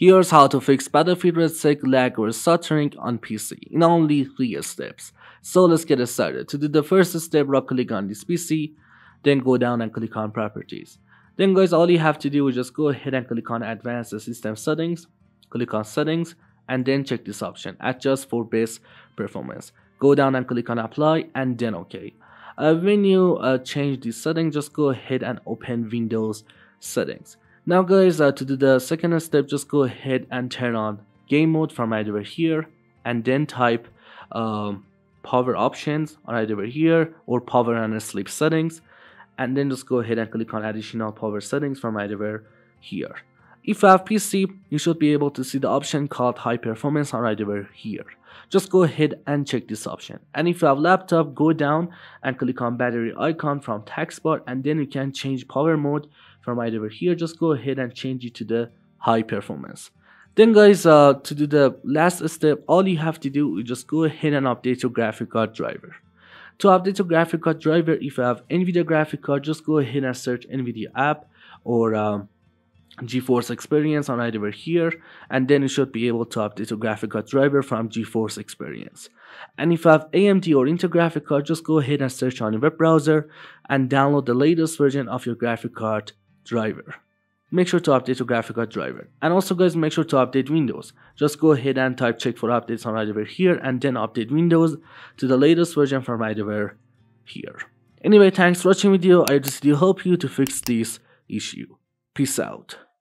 Here's how to fix Battlefield REDSEC lag or stuttering on PC in only 3 steps. So let's get started. To do the first step, right click on this PC, then go down and click on properties. Then guys, all you have to do is just go ahead and click on advanced system settings, click on settings, and then check this option, adjust for best performance. Go down and click on apply and then OK. Uh, when you uh, change the setting, just go ahead and open Windows settings. Now guys, uh, to do the second step, just go ahead and turn on game mode from over here and then type um, power options right over here or power and sleep settings and then just go ahead and click on additional power settings from over here. If you have PC, you should be able to see the option called high performance right over here. Just go ahead and check this option. And if you have laptop, go down and click on battery icon from taskbar and then you can change power mode from right over here. Just go ahead and change it to the high performance. Then guys, uh, to do the last step, all you have to do is just go ahead and update your graphic card driver. To update your graphic card driver, if you have NVIDIA graphic card, just go ahead and search NVIDIA app or um, GeForce Experience on right over here and then you should be able to update your graphic card driver from GeForce Experience. And if you have AMD or Intel graphic card, just go ahead and search on your web browser and download the latest version of your graphic card driver. Make sure to update your graphic card driver. And also guys, make sure to update Windows. Just go ahead and type check for updates on right over here and then update Windows to the latest version from right over here. Anyway, thanks for watching video. I just do help you to fix this issue. Peace out.